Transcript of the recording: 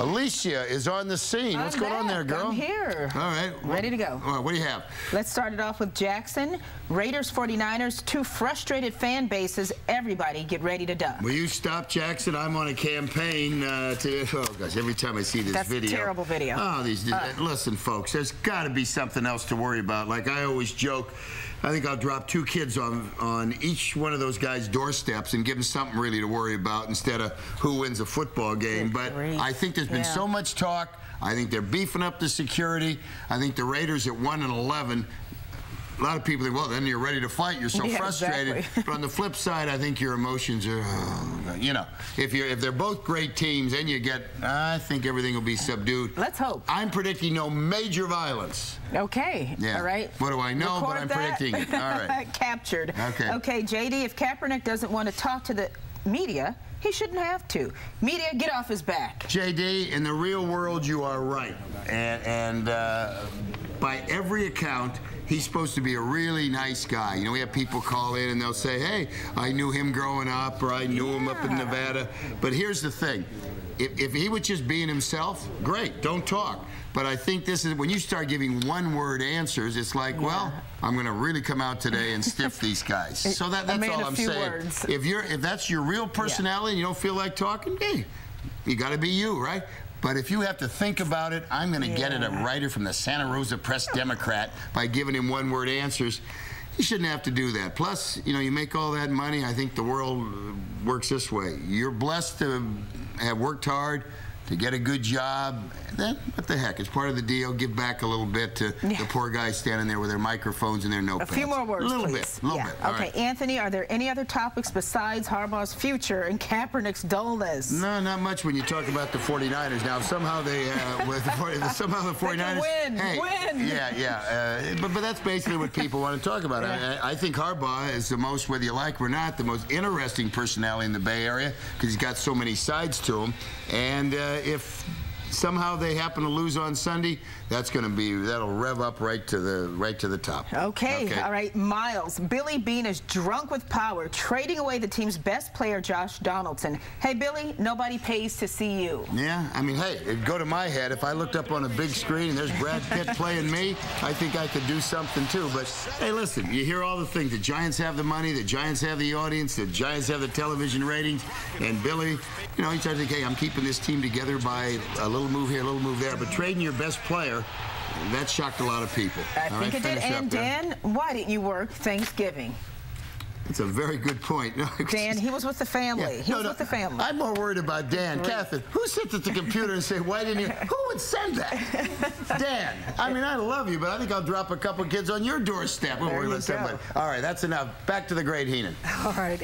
Alicia is on the scene. What's I'm going on there, girl? I'm here. All right. Ready to go. All right, what do you have? Let's start it off with Jackson. Raiders 49ers, two frustrated fan bases. Everybody get ready to duck. Will you stop, Jackson? I'm on a campaign uh, to. Oh gosh, every time I see this That's a video. terrible video. Oh, these. Uh. listen, folks, there's got to be something else to worry about. Like I always joke, I think I'll drop two kids on on each one of those guys' doorsteps and give them something really to worry about instead of who wins a football game. But. I think there's been Yeah. so much talk. I think they're beefing up the security. I think the Raiders at one and eleven. A lot of people think, well, then you're ready to fight. You're so Yeah, frustrated. exactly. But on the flip side, I think your emotions are, oh, you know, if you're if they're both great teams, then you get, I think everything will be subdued. Let's hope. I'm predicting no major violence. Okay. Yeah. All right. What do I know? But I'm that. predicting it. All right. Captured. Okay. Okay, JD, if Kaepernick doesn't want to talk to the media, he shouldn't have to. Media, get off his back. JD, in the real world, you are right. And, and uh, by every account, he's supposed to be a really nice guy. You know, we have people call in and they'll say, hey, I knew him growing up or I knew him up in Nevada. But here's the thing. If, if he was just being himself, great, don't talk. But I think this is when you start giving one-word answers. It's like, well, I'm going to really come out today and stiff these guys. So that, that's all I'm saying. words. If you're, if that's your real personality, and you don't feel like talking, hey, you got to be you, right? But if you have to think about it, I'm going to get at a writer from the Santa Rosa Press Democrat by giving him one-word answers. You shouldn't have to do that. Plus, you know, you make all that money. I think the world works this way. You're blessed to have worked hard, to get a good job. Then, what the heck? It's part of the deal. Give back a little bit to Yeah. the poor guys standing there with their microphones and their notepads. A few more words, A little please. bit. A little yeah. bit. All okay, right. Anthony, are there any other topics besides Harbaugh's future and Kaepernick's dullness? No, not much when you talk about the 49ers. Now, somehow they, uh, with the 40, somehow the 49ers. win, hey, win. Yeah, yeah. Uh, but, but that's basically what people want to talk about. Yeah. I, I think Harbaugh is the most, whether you like or not, the most interesting personality in the Bay Area because he's got so many sides to him. And uh, if somehow they happen to lose on Sunday, that's going to be that'll rev up right to the right to the top. Okay, all right, Miles. Billy Beane is drunk with power, trading away the team's best player, Josh Donaldson. Hey, Billy, nobody pays to see you. Yeah, I mean, hey, it'd go to my head. If I looked up on a big screen and there's Brad Pitt playing me, I think I could do something too. But hey, listen, you hear all the things. The Giants have the money, the Giants have the audience, the Giants have the television ratings, and Billy, you know, he starts to think, hey, I'm keeping this team together by a little move here, a little move there. But trading your best player, that shocked a lot of people. I All think right, it did. And there. Dan, why didn't you work Thanksgiving? It's a very good point. Dan, he was with the family. Yeah. He No, was no, with the family. I'm more worried about Dan. Catherine, who sits at the computer and say, why didn't you? Who would send that? Dan. I mean, I love you, but I think I'll drop a couple kids on your doorstep. We'll worry you about somebody. All right, that's enough. Back to the great Heenan. All right.